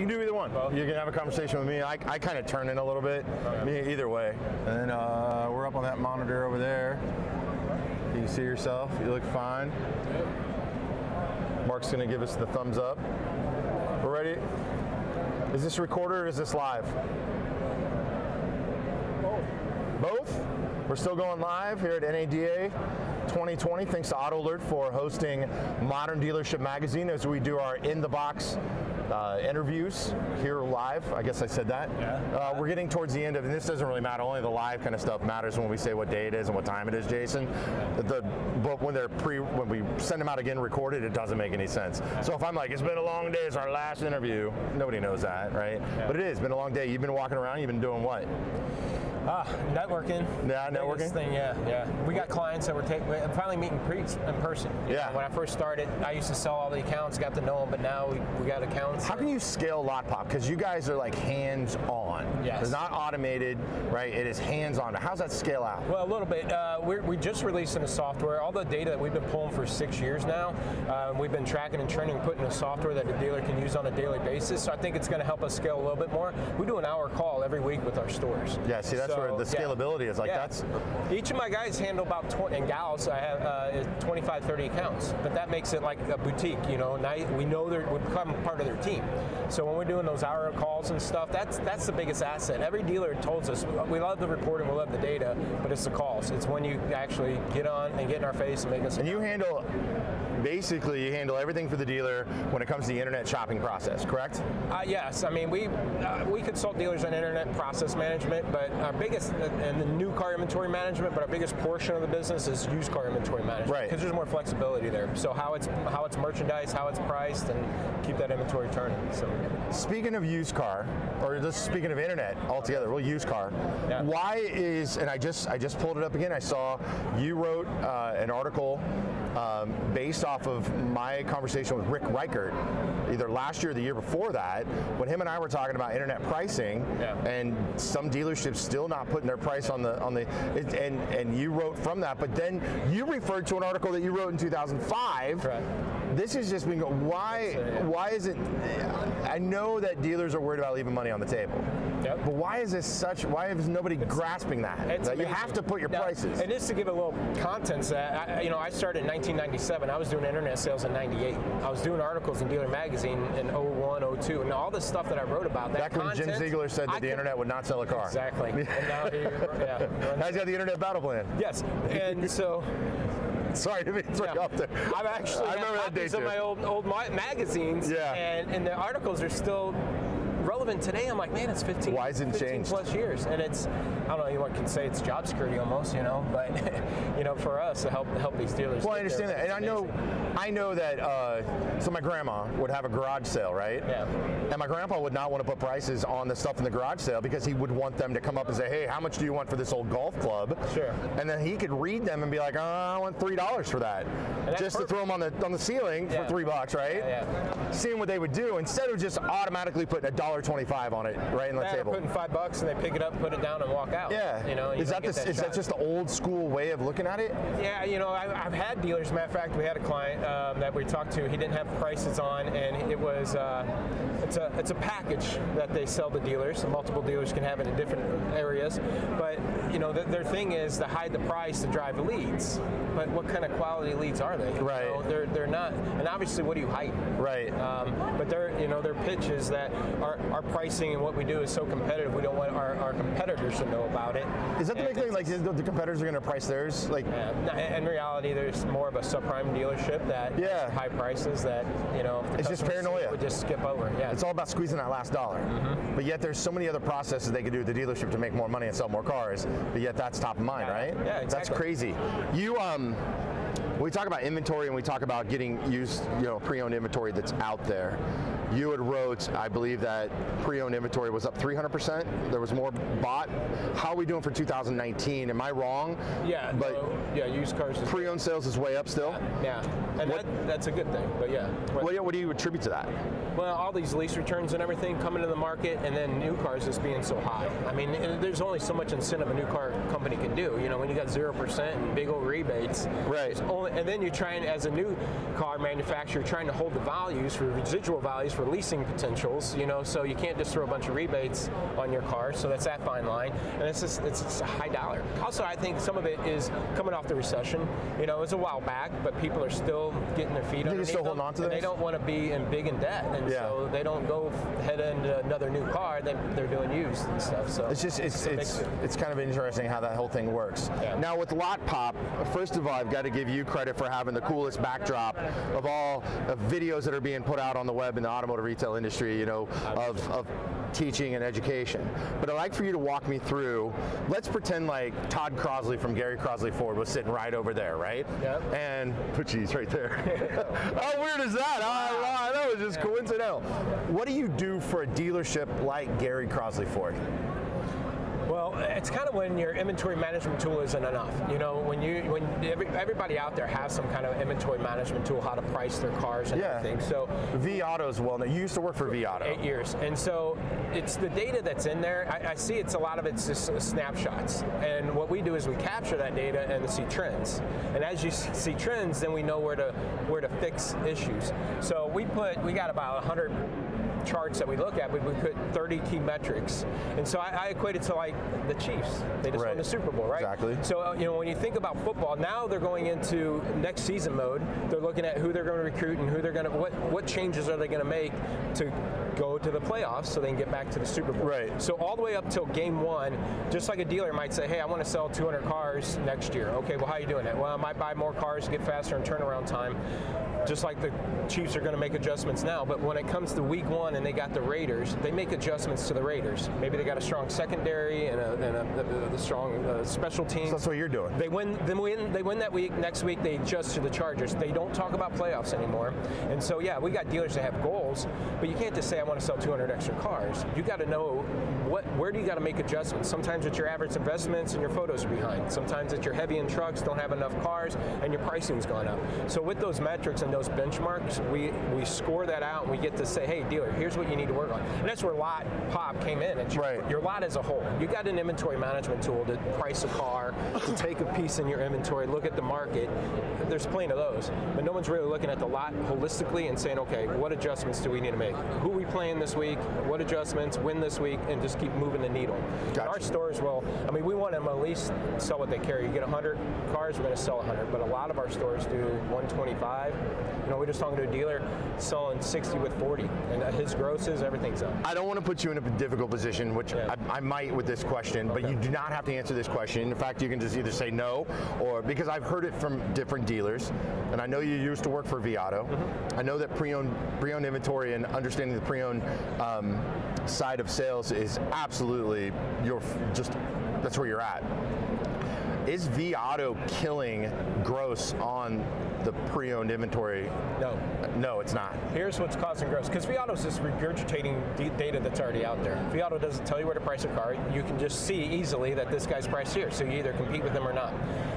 You can do either one. Both? You can have a conversation with me. I, I kind of turn in a little bit. Me, either way. And then uh, we're up on that monitor over there. You can see yourself. You look fine. Mark's going to give us the thumbs up. We're ready. Is this recorded or is this live? Both? We're still going live here at NADA 2020. Thanks to AutoAlert for hosting Modern Dealership Magazine as we do our in the box uh, interviews here live. I guess I said that. Yeah. Uh, we're getting towards the end of, and this doesn't really matter. Only the live kind of stuff matters when we say what day it is and what time it is, Jasen. The, but when they're pre, when we send them out again recorded, it doesn't make any sense. So if I'm like, it's been a long day, it's our last interview, nobody knows that, right? But it is it's been a long day. You've been walking around. You've been doing what? Ah, networking. Yeah, networking? Biggest Thing, yeah, yeah. We got clients that were taking, finally meeting in person. Yeah. know, when I first started, I used to sell all the accounts, got to know them, but now we, we got accounts. How can you scale LotPop? Because you guys are like hands on. Yes. It's not automated, right? It is hands on. How's that scale out? Well, a little bit. Uh, we're, we just released in the software. All the data that we've been pulling for six years now, uh, we've been tracking and training, putting in a software that the dealer can use on a daily basis. So I think it's going to help us scale a little bit more. We do an hour call every week with our stores. Yeah, see, that's So, where the yeah. scalability is. Like, Yeah. that's. Each of my guys handle about 20, and gals, I have uh, 25, 30 accounts. But that makes it like a boutique, you know. Now we know they're, we become part of their team. So when we're doing those hour calls and stuff, that's that's the biggest asset. Every dealer told us we love the reporting, we love the data, but it's the calls. It's when you actually get on and get in our face and make us. And you handle, basically, you handle everything for the dealer when it comes to the internet shopping process, correct? Uh, yes, I mean we uh, we consult dealers on internet process management, but our biggest and the new car inventory management, but our biggest portion of the business is used car inventory management, Right. Because there's more flexibility there. So how it's how it's merchandised, how it's priced, and keep that inventory turning. So Speaking of used car, or just speaking of internet altogether, well, used car. Yeah. Why is and I just I just pulled it up again. I saw you wrote uh, an article um, based off of my conversation with Rick Reichert, either last year or the year before that, when him and I were talking about internet pricing, Yeah. and some dealerships still not putting their price on the on the it, and and you wrote from that, but then you referred to an article that you wrote in 2005. Correct. This has just been why why is it? I know that dealers are worried about leaving money on the table, Yep. but why is this such? Why is nobody grasping that? It's that you have to put your Now, prices. And just to give a little content, to that I, you know, I started in 1997. I was doing internet sales in '98. I was doing articles in Dealer Magazine in 01, 02, and all the stuff that I wrote about that. Back when Jim Ziegler said that I the could- internet would not sell a car. Exactly. and now he, yeah, now he's got the internet battle plan. Yes, and so Sorry to be yeah, off there. I've actually I remember that day of too. my old old ma- magazines, Yeah. and, and the articles are still relevant today. I'm like, man, it's 15. Why has it 15 changed? plus years, and it's I don't know. Anyone can say it's job security almost, you know, but you know, for us to help help these dealers. Well, I understand there, that, and I know. I know that. Uh, so my grandma would have a garage sale, right? Yeah. And my grandpa would not want to put prices on the stuff in the garage sale because he would want them to come up and say, "Hey, how much do you want for this old golf club?" Sure. And then he could read them and be like, oh, "I want three dollars for that," just to throw them on the on the ceiling Yeah. for three bucks, right? Yeah, Seeing what they would do instead of just automatically putting a dollar twenty-five on it right in the Yeah, table. putting five bucks and they pick it up, put it down, and walk out. yeah. you know. you is that the, is that just the old school way of looking at it? Yeah, you know, I, I've had dealers. Matter of fact, we had a client um, that we talked to. He didn't have prices on, and it was uh, it's a it's a package that they sell to dealers. So multiple dealers can have it in different areas, but you know, th- their thing is to hide the price to drive leads. But what kind of quality leads are they? You Right. know, they're they're not, and obviously, what do you hide? Right. Um, but their you know their pitch is that our, our pricing and what we do is so competitive. We don't want our, our competitors to know about it. Is that the big thing? Like the, the competitors are going to price theirs? Like, yeah. In reality, there's more of a subprime dealership that Yeah. high prices that you know if the It's just paranoia. would just skip over. Yeah, It's all about squeezing that last dollar. Mm-hmm. But yet there's so many other processes they could do at the dealership to make more money and sell more cars. But yet that's top of mind, Yeah. right? Yeah, That's crazy. You um we talk about inventory and we talk about getting used, you know, pre-owned inventory that's out there. You had wrote, I believe that pre-owned inventory was up 300%. There was more bought. How are we doing for 2019? Am I wrong? yeah, But no, yeah, used cars. Pre-owned sales is way up still. yeah, and What- that, that's a good thing. But yeah, What, do- what do you attribute to that? Well, all these lease returns and everything coming to the market, and then new cars just being so high. I mean, there's only so much incentive a new car company can do. You know, when you got zero percent and big old rebates, Right. Only, and then you're trying, as a new car manufacturer, trying to hold the values for residual values for for leasing potentials, you know, so you can't just throw a bunch of rebates on your car. So that's that fine line, and it's just it's, it's a high dollar. Also, I think some of it is coming off the recession. You know, it was a while back, but people are still getting their feet underneath still them, holding on to and they don't want to be in big in debt, and Yeah. so they don't go head into another new car. They, they're doing used and stuff. So It's just it's big it's it's kind of interesting how that whole thing works. Yeah. Now with LotPop, first of all, I've got to give you credit for having the coolest backdrop of all of videos that are being put out on the web in the automotive retail industry. You know, of, of teaching and education. But I'd like for you to walk me through. Let's pretend like Todd Crossley from Gary Crossley Ford was sitting right over there, right? Yep. And put cheese right there. how weird is that? I, I know it's just coincidental. What do you do for a dealership like Gary Crossley Ford? Well, it's kind of when your inventory management tool isn't enough. You know, when you when every, everybody out there has some kind of inventory management tool, how to price their cars and Yeah. everything. So vAuto's well known. You used to work for vAuto. eight years, and so it's the data that's in there. I, I see it's a lot of it's just snapshots, and what we do is we capture that data and see trends. And as you see trends, then we know where to where to fix issues. So we put we got about 100 charts that we look at, but we put 30 key metrics, and so I, I equate it to like the Chiefs. They just Right. won the Super Bowl, right? Exactly. So uh, you know when you think about football, now they're going into next season mode. They're looking at who they're going to recruit and who they're going to what what changes are they going to make to go to the playoffs so they can get back to the Super Bowl. Right. So all the way up till game one, just like a dealer might say, hey, I want to sell 200 cars next year. Okay, well how are you doing it? Well, I might buy more cars, get faster in turnaround time. Just like the Chiefs are going to make adjustments now, but when it comes to week one and they got the Raiders, they make adjustments to the Raiders. Maybe they got a strong secondary and a, and a, a, strong uh, special team. So that's what you're doing. They win. Then win. They win that week. Next week they adjust to the Chargers. They don't talk about playoffs anymore. And so yeah, we got dealers that have goals, but you can't just say I want to sell 200 extra cars. You got to know what. Where do you got to make adjustments? Sometimes it's your average investments and your photos are behind. Sometimes it's your heavy in trucks, don't have enough cars, and your pricing's gone up. So with those metrics and those benchmarks, we we score that out and we get to say, hey dealer, here's what you need to work on. And that's where lot pop came in. It's your, Right. your lot as a whole. You got an inventory management tool to price a car, to take a piece in your inventory, look at the market. There's plenty of those, but no one's really looking at the lot holistically and saying, okay, what adjustments do we need to make? Who are we playing this week? What adjustments? Win this week? And just keep moving the needle. Gotcha. Our stores will. I mean, we want them at least sell what they carry. You get 100 cars, we're going to sell 100. But a lot of our stores do 125. You know, we're just talking to a dealer selling 60 with 40, and his grosses, everything's up. I don't want to put you in a difficult position, which Yeah. I, I might with this question, but you do not have to answer this question. In fact, you can just either say no or because I've heard it from different dealers, and I know you used to work for vAuto. Mm-hmm. I know that pre-owned, pre-owned inventory and understanding the pre-owned um, side of sales is absolutely you're just that's where you're at. Is vAuto killing gross on the pre-owned inventory? No. No, it's not. Here's what's causing gross. Because vAuto's just regurgitating data that's already out there. vAuto doesn't tell you where to price a car. You can just see easily that this guy's priced here. So you either compete with them or not.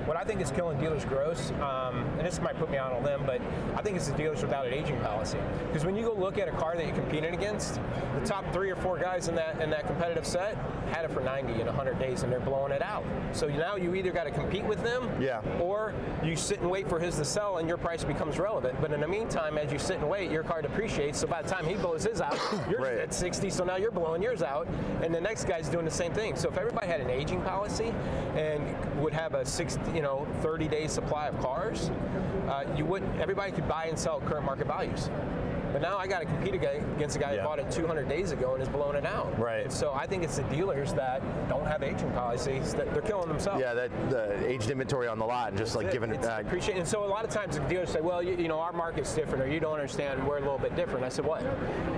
What I think is killing dealers gross, um, and this might put me on a limb, but I think it's the dealers without an aging policy. Because when you go look at a car that you're competing against, the top three or four guys in that in that competitive set had it for 90 and 100 days, and they're blowing it out. So now you either got to compete with them, Yeah. or you sit and wait for his to sell and your price becomes relevant. But in the meantime, as you sit and wait, your car depreciates. So by the time he blows his out, you're Right. at 60, so now you're blowing yours out, and the next guy's doing the same thing. So if everybody had an aging policy and would have a 60, you know, 30 day supply of cars, uh, you would everybody could buy and sell at current market values. But now I got to compete against a guy Yeah. who bought it 200 days ago and is blowing it out. Right. And so I think it's the dealers that don't have aging policies that they're killing themselves. Yeah, that the aged inventory on the lot and just like giving it back. Appreciate, and so a lot of times the dealers say, well, you, you know, our market's different, or you don't understand, we're a little bit different. I said, what?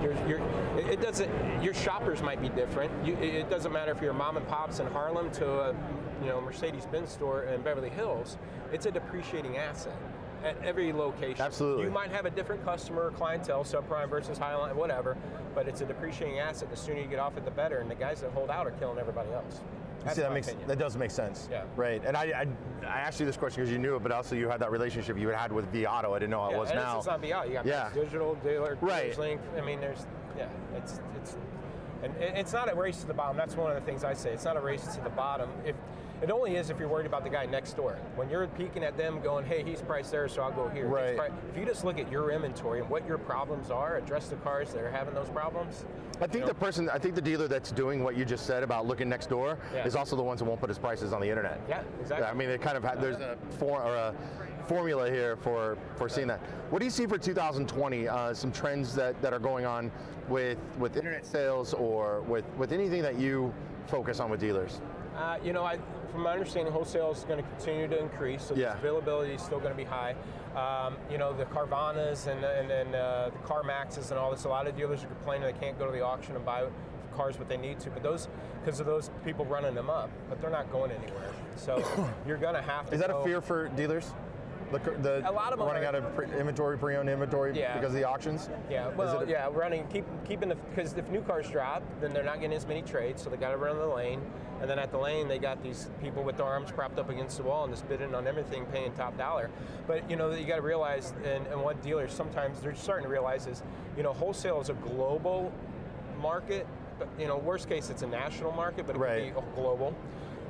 You're, you're, it it doesn't. Your shoppers might be different. You, it it doesn't matter if you're mom and pops in Harlem to a, you know, Mercedes-Benz store in Beverly Hills. It's a depreciating asset at every location. Absolutely. You might have a different customer clientele, subprime versus highline, whatever, but it's a depreciating asset. The sooner you get off it, the better. And the guys that hold out are killing everybody else. That's See, that makes opinion. that does make sense. Yeah. Right. And I, I, I asked you this question because you knew it, but also you had that relationship you had had with vAuto. I didn't know how it Yeah, was and now. It's not BI. You got Yeah. Digital dealer, Right. Link. I mean, there's yeah, it's it's and it's not a race to the bottom. That's one of the things I say. It's not a race to the bottom. If It only is if you're worried about the guy next door. When you're peeking at them, going, "Hey, he's priced there, so I'll go here." Right. If you just look at your inventory and what your problems are, address the cars that are having those problems. I think the person, I think the dealer that's doing what you just said about looking next door Yeah. is also the ones that won't put his prices on the internet. Yeah, exactly. I mean, they kind of have, there's a, for, or a formula here for, for seeing that. What do you see for 2020? Uh, some trends that, that are going on with, with internet sales or with, with anything that you focus on with dealers? Uh, you know, I, from my understanding, wholesale is going to continue to increase, so Yeah. the availability is still going to be high. Um, you know, the Carvanas and, and, and uh, the CarMaxes and all this, a lot of dealers are complaining they can't go to the auction and buy cars what they need to, but those, because of those people running them up, but they're not going anywhere. So you're going to have to Is that a fear for dealers? The, the A lot of running are- out of pre- inventory, pre-owned inventory Yeah. because of the auctions? Yeah, well, a- yeah, running, keep, keeping the, because if new cars drop, then they're not getting as many trades, so they got to run the lane. And then at the lane, they got these people with their arms propped up against the wall and just bidding on everything, paying top dollar. But you know, you got to realize, and, and what dealers sometimes they're starting to realize is, you know, wholesale is a global market. But you know, worst case, it's a national market, but it Right. could be global.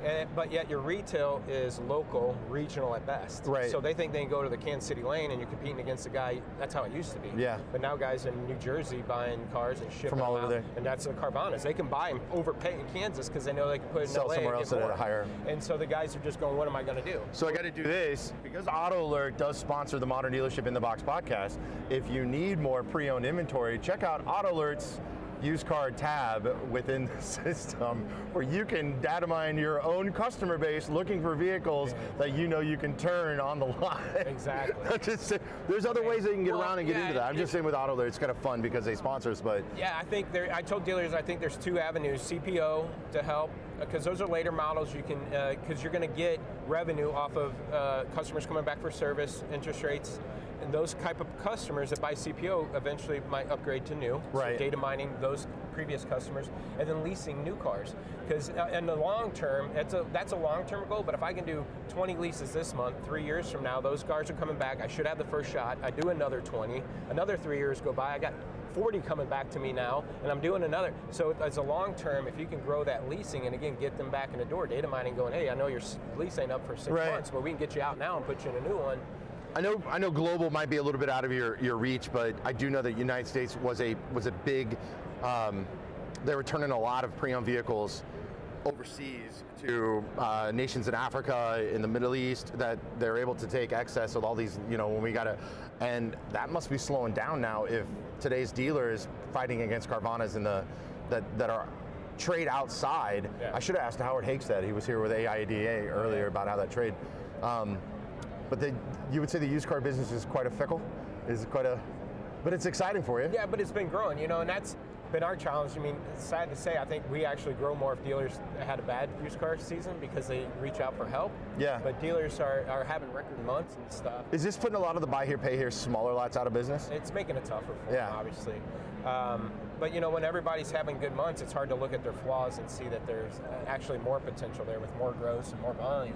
And, but yet your retail is local, regional at best. Right. So they think they can go to the Kansas City lane and you're competing against a guy. That's how it used to be. Yeah. But now guys in New Jersey buying cars and shipping From all them over there. and that's the Carvanas. They can buy and overpay in Kansas because they know they can put it in Sell LA somewhere else at a higher- And so the guys are just going, "What am I going to do?" So I got to do this because AutoAlert does sponsor the Modern Dealership in the Box podcast. If you need more pre-owned inventory, check out AutoAlert's used car tab within the system where you can data mine your own customer base looking for vehicles that you know you can turn on the lot. Exactly. just, there's other ways that you can get Well, around and get yeah, into that. I'm just saying with AutoAlert, it's kind of fun because they sponsor us, but Yeah, I think there. I told dealers I think there's two avenues: CPO to help because those are later models. You can because you're going to get revenue off of uh, customers coming back for service, interest rates, and those type of customers that buy CPO eventually might upgrade to new. Right. So data mining those previous customers and then leasing new cars because uh, in the long term that's a that's a long term goal. But if I can do 20 leases this month, three years from now, those cars are coming back. I should have the first shot. I do another 20. Another three years go by. I got 40 coming back to me now, and I'm doing another. So as a long term, if you can grow that leasing and again get them back in the door, data mining going, hey, I know your lease ain't up for six Right. months, but we can get you out now and put you in a new one. I know I know global might be a little bit out of your, your reach, but I do know that the United States was a was a big um, they were turning a lot of pre-owned vehicles overseas to uh, nations in Africa, in the Middle East, that they're able to take excess with all these, you know, when we got to, and that must be slowing down now if today's dealer is fighting against Carvanas in the, that, that are trade outside. Yeah. I should have asked Howard Hakes that. He was here with AIDA earlier about how that trade. Um, but they, you would say the used car business is quite a fickle, is quite a, but it's exciting for you. Yeah, but it's been growing, you know, and that's been our challenge. I mean, it's sad to say, I think we actually grow more if dealers had a bad used car season because they reach out for help. Yeah. But dealers are, are having record months and stuff. Is this putting a lot of the buy here, pay here smaller lots out of business? It's making it tougher for Yeah. them, obviously. Um, but you know, when everybody's having good months, it's hard to look at their flaws and see that there's uh, actually more potential there with more growth and more volume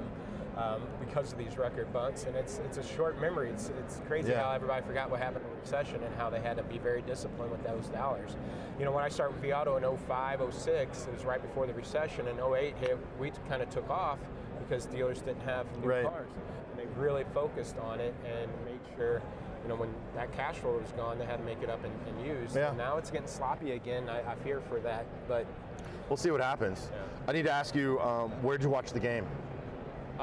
um, because of these record months. And it's it's a short memory. It's it's crazy Yeah. how everybody forgot what happened in the recession and how they had to be very disciplined with those dollars. You know, when I started with vAuto in 05, 06, it was right before the recession. In 08 hit, we kind of took off because dealers didn't have new Right. cars. And they really focused on it and made sure, you know, when that cash flow was gone, they had to make it up and, and use. Yeah. And now it's getting sloppy again. I, I fear for that. But We'll see what happens. Yeah. I need to ask you, um, where'd you watch the game?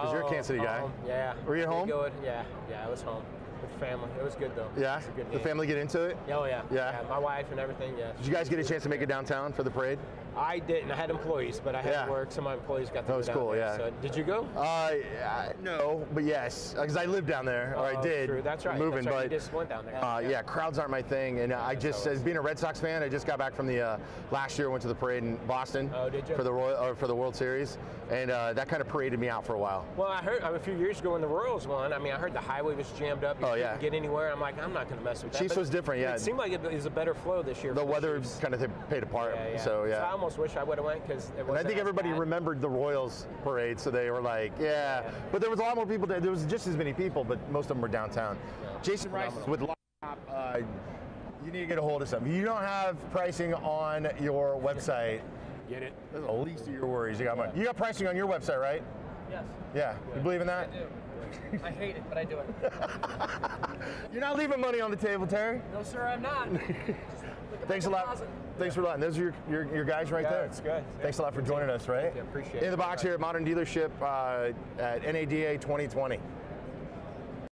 Because you're a Oh, Kansas City guy. home, Yeah. Were you at home? Good. Yeah. Yeah. I was home with family. It was good though. Yeah? It was a good The family get into it? Oh yeah. Yeah? My wife and everything. Yeah. Did you guys get a chance to make it downtown for the parade? I didn't. I had employees, but I had Yeah. to work. Some of my employees got to That was cool, there. yeah. So, did you go? Uh, yeah, no, but yes, because I live down there, or I Oh, did. True. That's right. Moving, That's right. but you just went down there. Uh, yeah. crowds aren't my thing, and I just, as being a Red Sox fan, I just got back from the uh, last year. Went to the parade in Boston Oh, did you? for the Royal or for the World Series, and uh, that kind of paraded me out for a while. Well, I heard I mean, a few years ago when the Royals won. I mean, I heard the highway was jammed up. You Oh, couldn't yeah. get anywhere. I'm like, I'm not going to mess with that. Chiefs But was different, yeah. It seemed like it was a better flow this year. The weather kind of paid apart, Yeah, yeah. so yeah. I almost wish I would have went because And I think everybody remembered the Royals parade, so they were like, yeah. Yeah. But there was a lot more people there. There was just as many people, but most of them were downtown. Jasen Rice with Lock, uh, you need to get a hold of something. You don't have pricing on your website. Get it? That's the least of your worries. You got money. You got pricing on your website, right? Yes. Yeah, you believe in that? I do. I hate it, but I do it. You're not leaving money on the table, Terry. No, sir, I'm not. Thanks a lot. Thanks for letting. Those are your, your, your guys right Yeah, there. it's good. Thanks a lot for joining us, right? you. Appreciate In the it. box here at Modern Dealership uh, at NADA 2020.